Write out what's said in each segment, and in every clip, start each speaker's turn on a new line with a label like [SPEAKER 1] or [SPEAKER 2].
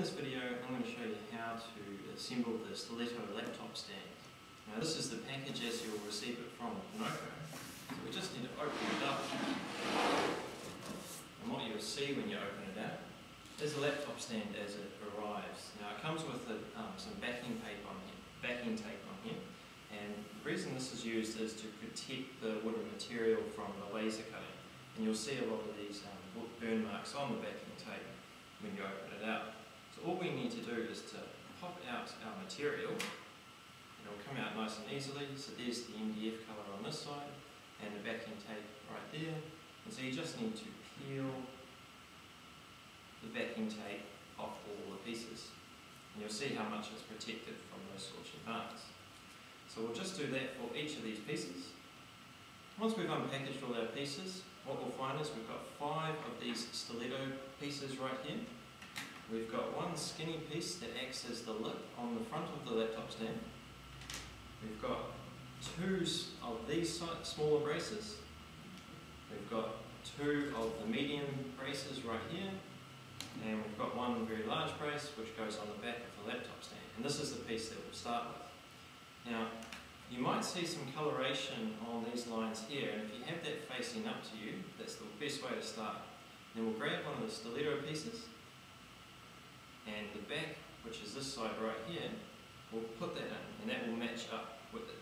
[SPEAKER 1] this video I'm going to show you how to assemble the Stiletto laptop stand. Now this is the package as you'll receive it from Ponoko. So we just need to open it up. And what you'll see when you open it out is the laptop stand as it arrives. Now it comes with a, um, some backing tape on here, backing tape on here. And the reason this is used is to protect the wooden material from the laser cutting. And you'll see a lot of these um, burn marks on the backing tape when you open it out. All we need to do is to pop out our material. And it'll come out nice and easily. So there's the MDF colour on this side and the backing tape right there. And so you just need to peel the backing tape off all the pieces. And you'll see how much it's protected from those sorts of marks. So we'll just do that for each of these pieces. Once we've unpackaged all our pieces, what we'll find is we've got five of these stiletto pieces right here. We've got one skinny piece that acts as the lip on the front of the laptop stand. We've got two of these smaller braces. We've got two of the medium braces right here. And we've got one very large brace which goes on the back of the laptop stand. And this is the piece that we'll start with. Now, you might see some coloration on these lines here, and if you have that facing up to you, that's the best way to start. Then we'll grab one of the stiletto pieces, and the back, which is this side right here, we'll put that in, and that will match up with it,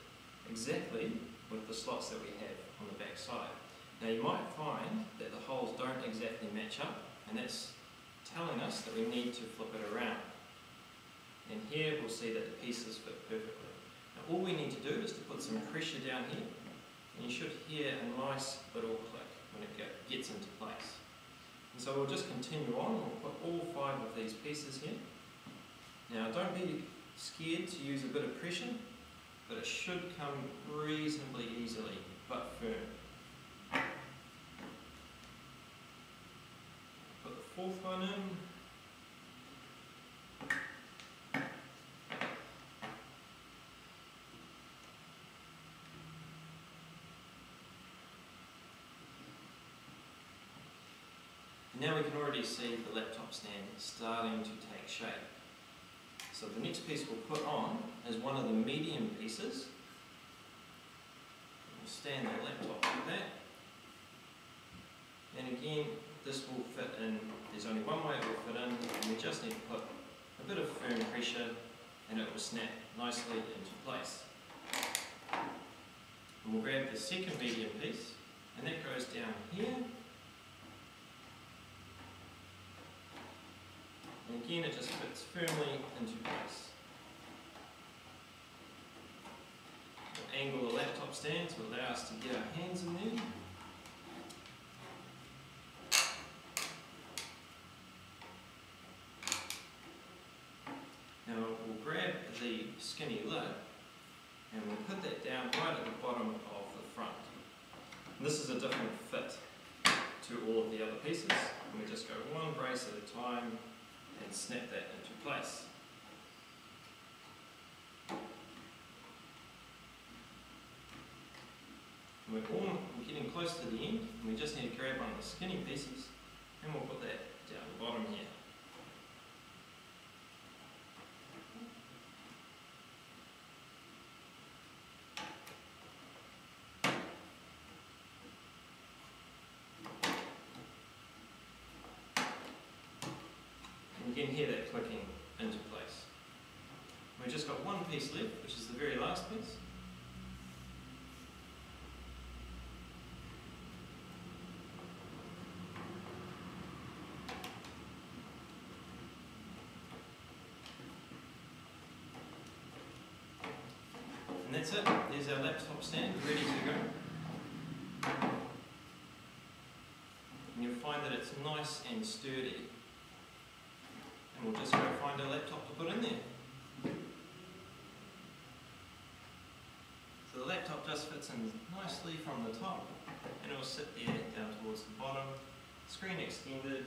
[SPEAKER 1] exactly with the slots that we have on the back side. Now you might find that the holes don't exactly match up, and that's telling us that we need to flip it around. And here we'll see that the pieces fit perfectly. Now all we need to do is to put some pressure down here, and you should hear a nice little click when it gets into place. And so we'll just continue on, we'll put all five of these pieces here. Now don't be scared to use a bit of pressure, but it should come reasonably easily, but firm. Put the fourth one in. Now we can already see the laptop stand starting to take shape. So the next piece we'll put on is one of the medium pieces. We'll stand the laptop like that. And again, this will fit in, there's only one way it will fit in, and we just need to put a bit of firm pressure and it will snap nicely into place. And we'll grab the second medium piece, and that goes down here And again, it just fits firmly into place. We'll angle the laptop stand to allow us to get our hands in there. Now we'll grab the skinny lid and we'll put that down right at the bottom of the front. And this is a different fit to all of the other pieces. We just go one brace at a time and snap that into place. we're, all, we're getting close to the end, and we just need to grab one of the skinny pieces, and we'll put that down the bottom here. you can hear that clicking into place. We've just got one piece left, which is the very last piece. And that's it. There's our laptop stand ready to go. And you'll find that it's nice and sturdy. We'll just go find a laptop to put in there. So the laptop just fits in nicely from the top and it will sit there down towards the bottom, screen extended,